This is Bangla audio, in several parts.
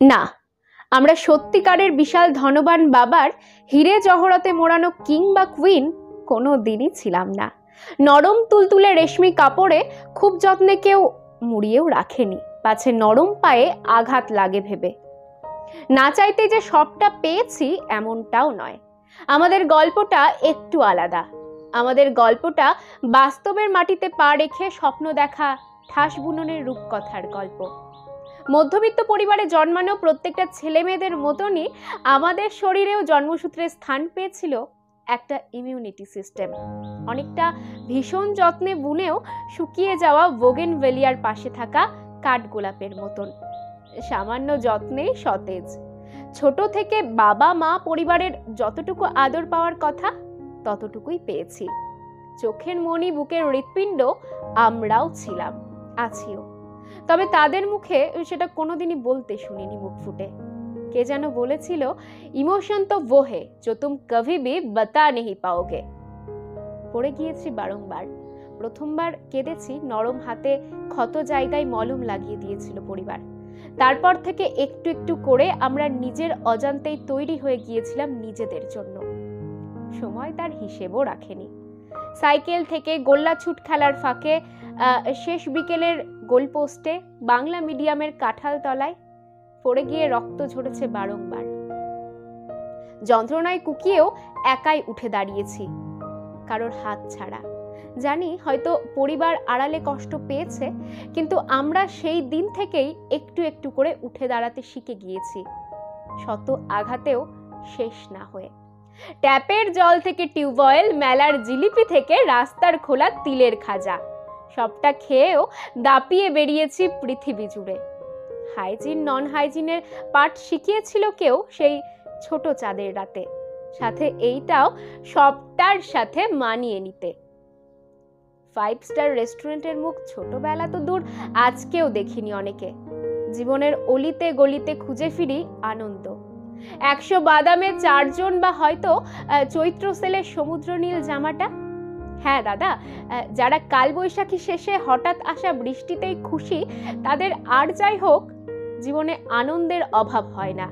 না, আমরা সত্যিকারের বিশাল ধনবান বাবার হিরে জহরতে মোড়ানো কিং বা কুইন কোনো দিনই ছিলাম না। নরম তুলতুলে রেশমি কাপড়ে খুব যত্নে কেউ মুড়িয়েও রাখেনি, পাছে নরম পায়ে আঘাত লাগে ভেবে। না চাইতে যে সবটা পেয়েছি এমনটাও নয়। আমাদের গল্পটা একটু আলাদা। আমাদের গল্পটা বাস্তবের মাটিতে পা রেখে স্বপ্ন দেখা ঠাস বুননের রূপকথার গল্প। মধ্যবিত্ত পরিবারে জন্মানো প্রত্যেকটা ছেলে মেয়েদের মতনই আমাদের শরীরেও জন্মসূত্রে স্থান পেয়েছিল একটা ইমিউনিটি সিস্টেম অনেকটা ভীষণ যত্নে বুনেও শুকিয়ে যাওয়া বোগেন ভেলিয়ার পাশে থাকা কাঠগোলাপের মতন। সামান্য যত্নেই সতেজ। ছোট থেকে বাবা, মা পরিবারের যতটুকু আদর পাওয়ার কথা ততটুকুই পেয়েছি। চোখের মনি বুকের হৃৎপিণ্ড আমরাও ছিলাম, আছিও। তবে তাদের মুখে সেটা কোনোদিনই বলতে শুনিনি মুখ ফুটে। কে যেন বলেছিল, ইমোশন তো বোহে যো তুম কভি বি বতা নেহি পাওগে। পড়ে গিয়েছি বারংবার। প্রথমবার কেঁদেছি, নরম হাতে ক্ষত জায়গায় মলম লাগিয়ে দিয়েছিল পরিবার। তারপর থেকে একটু একটু করে আমরা নিজের অজান্তেই তৈরি হয়ে গিয়েছিলাম নিজেদের জন্য। সময় তার হিসেবও রাখেনি। সাইকেল থেকে গোল্লাছুট খেলার ফাঁকে শেষ বিকেলের গোলপোস্টে বাংলা মিডিয়ামের কাঁঠাল তলায় পড়ে গিয়ে রক্ত ঝরেছে বারংবার। যন্ত্রণায় কুকিয়েও একাই উঠে দাঁড়িয়েছি, কারোর হাত ছাড়া। জানি হয়তো পরিবার আড়ালে কষ্ট পেয়েছে, কিন্তু আমরা সেই দিন থেকেই একটু একটু করে উঠে দাঁড়াতে শিখে গিয়েছি, শত আঘাতেও শেষ না হয়ে। ট্যাপের জল থেকে টিউবওয়েল, মেলার জিলিপি থেকে রাস্তার খোলা তিলের খাজা। সবটা খেয়েও দাপিয়ে বেরিয়েছি পৃথিবী জুড়ে। হাইজিন নন হাইজিনের পাঠ শিখিয়েছিল কেউ সেই ছোট চাঁদের রাতে। সাথে এইটাও সবটার সাথে মানিয়ে নিতে। ফাইভ স্টার রেস্টুরেন্টের মুখ ছোটবেলা তো দূর, আজকেও দেখিনি অনেকে। জীবনের অলিতে গলিতে খুঁজে ফিরি আনন্দ। একশো বাদামে চারজন বা হয়তো চৈত্র সেলের সমুদ্র নীল জামাটা হ্যাঁ দাদা যারা কালবৈশাখী শেষে হঠাৎ আসা বৃষ্টিতেই খুশি, তাদের আর যাই হোক, জীবনে আনন্দের অভাব হয় না।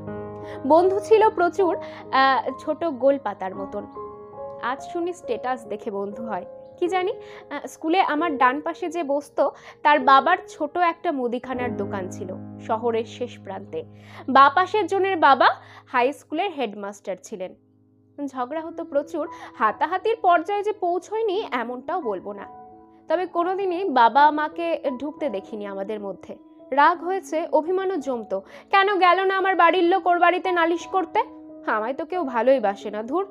বন্ধু ছিল প্রচুর ছোট গোল পাতার মতন। আজ শুনি স্টেটাস দেখে বন্ধু হয়। কি জানি স্কুলে আমার ডান পাশে যে বসতো, তার বাবার ছোট একটা মুদিখানার দোকান ছিল, শহরের শেষ প্রান্তে। বা পাশের জনের বাবা হাই স্কুলের হেডমাস্টার ছিলেন। ঝগড়া হতো প্রচুর, হাতাহাতির পর্যায়ে যে পৌঁছয়নি এমনটাও বলব না। তবে কোনোদিনই বাবা মাকে ঢুকতে দেখিনি আমাদের মধ্যে। রাগ হয়েছে, অভিমানও জমতো। কেন গেল না আমার বাড়ির লোক ওর বাড়িতে নালিশ করতে? আমায় তো কেউ ভালোই বাসে না, ধুর।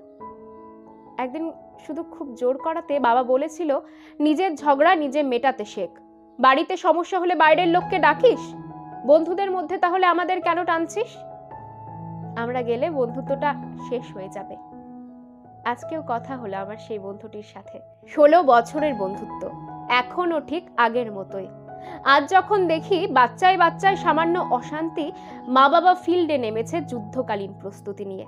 একদিন শুধু খুব জোর করাতে বাবা বলেছিল, নিজের ঝগড়া নিজে মেটাতে শেখ। বাড়িতে সমস্যা হলে বাইরের লোককে ডাকিস? বন্ধুদের মধ্যে তাহলে আমাদের কেন টানছিস? আমরা গেলে বন্ধুত্বটা শেষ হয়ে যাবে। আজকেও কথা হলো আমার সেই বন্ধুটির সাথে। ষোলো বছরের বন্ধুত্ব। এখনও ঠিক আগের মতোই। আজ যখন দেখি বাচ্চায় বাচ্চায় সামান্য অশান্তি মা বাবা ফিল্ডে নেমেছে যুদ্ধকালীন প্রস্তুতি নিয়ে।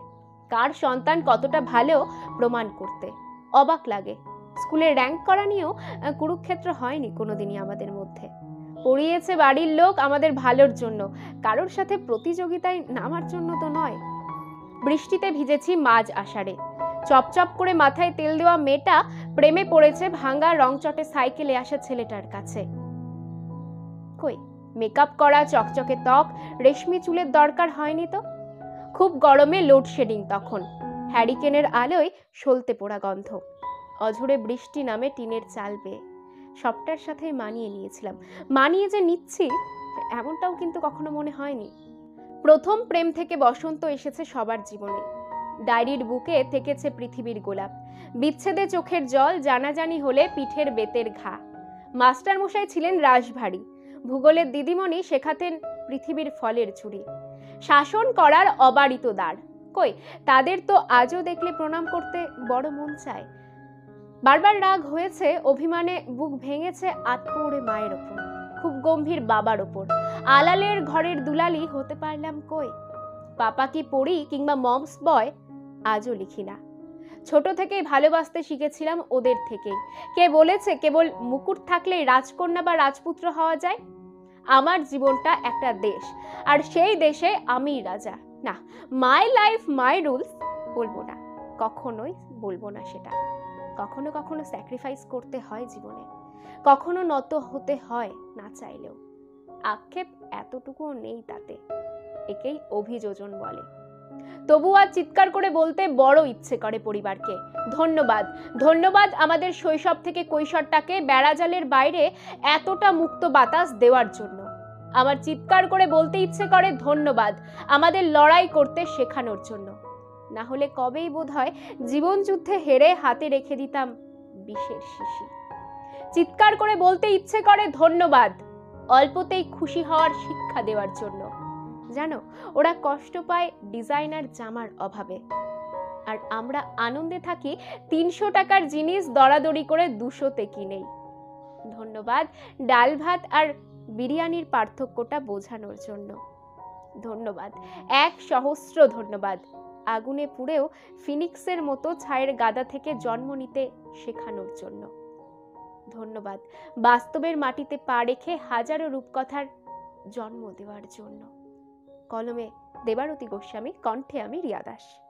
কার সন্তান কতটা ভালো প্রমাণ করতে। অবাক লাগে। স্কুলে র্যাঙ্ক করা নিয়েও কুরুক্ষেত্র হয়নি কোনোদিনই আমাদের মধ্যে। পড়িয়েছে বাড়ির লোক আমাদের ভালোর জন্য। কারোর সাথে প্রতিযোগিতায় নামার জন্য তো নয়। বৃষ্টিতে ভিজেছি মাঝ আষাঢ়ে। চপচপ করে মাথায় তেল দেওয়া মেয়েটা প্রেমে পড়েছে, ভাঙ্গা রংচটে সাইকেলে আসা ছেলেটার কাছে। কই, মেকআপ করা, চকচকে ত্বক, রেশমি চুলের দরকার হয়নি তো? খুব গরমে লোডশেডিং তখন। হ্যারিকেনের আলোয় সলতে পোড়া গন্ধ। অঝরে বৃষ্টি নামে টিনের চাল বেয়ে সবটার সাথে মানিয়ে নিয়েছিলাম। মানিয়ে যে নিচ্ছি, এমনটাও কিন্তু কখনো মনে হয়নি। প্রথম প্রেম থেকে বসন্ত এসেছে সবার জীবনে। ডায়েরির বুকে থেকেছে পৃথিবীর গোলাপ। বিচ্ছেদে চোখের জল জানাজানি হলে পিঠের বেতের ঘা। মাস্টার মশাই ছিলেন রাশভারী ভূগোলের দিদিমণি শেখাতেন পৃথিবীর ফলের ঝুড়ি শাসন করার অবারিত দ্বার। কই, তাদের তো আজও দেখলে প্রণাম করতে বড় মন চায়। বারবার রাগ হয়েছে, অভিমানে বুক ভেঙেছে আটপৌড়ে মায়ের ওপর। খুব গম্ভীর বাবার ওপর। আলালের ঘরের দুলালি হতে পারলাম কই? পাপা কি পড়ি কিংবা মমস বয়? আজও লিখি না। ছোট থেকেই ভালোবাসতে শিখেছিলাম ওদের থেকে কে বলেছে কেবল মুকুট থাকলেই রাজকন্যা বা রাজপুত্র হওয়া যায়? আমার জীবনটা একটা দেশ, আর সেই দেশে আমি রাজা। না মাই লাইফ মাই রুলস বলব না, কখনোই বলব না সেটা। কখনো কখনো স্যাক্রিফাইস করতে হয় জীবনে। কখনো নত হতে হয় না চাইলেও। আক্ষেপ এতটুকুও নেই তাতে। একেই অভিযোজন বলে। তবু আজ চিৎকার করে বলতে বড় ইচ্ছে করে পরিবারকে। ধন্যবাদ। ধন্যবাদ আমাদের শৈশব থেকে কৈশোরটাকে বেড়াজালের বাইরে এতটা মুক্ত বাতাস দেওয়ার জন্য। আমার চিৎকার করে বলতে ইচ্ছে করে ধন্যবাদ আমাদের লড়াই করতে শেখানোর জন্য। না হলে কবেই বোধ হয় জীবন যুদ্ধে হেরে হাতে রেখে দিতাম বিষের শিশি। চিৎকার করে বলতে ইচ্ছে করে ধন্যবাদ। অল্পতেই খুশি হওয়ার শিক্ষা দেওয়ার জন্য। জানো, ওরা কষ্ট পায় ডিজাইনার জামার অভাবে। আর আমরা আনন্দে থাকি তিনশো টাকার জিনিস দরাদরি করে দুশোতে কিনেই। ধন্যবাদ ডাল ভাত আর বিরিয়ানির পার্থক্যটা বোঝানোর জন্য। ধন্যবাদ, এক সহস্র ধন্যবাদ। আগুনে পুড়েও ফিনিক্সের মতো ছায়ের গাদা থেকে জন্ম নিতে শেখানোর জন্য। ধন্যবাদ, বাস্তবের মাটিতে পা রেখে হাজারো রূপকথার জন্ম দেওয়ার জন্য। কলমে দেবারতী গোস্বামী কণ্ঠে আমি রিয়া দাস।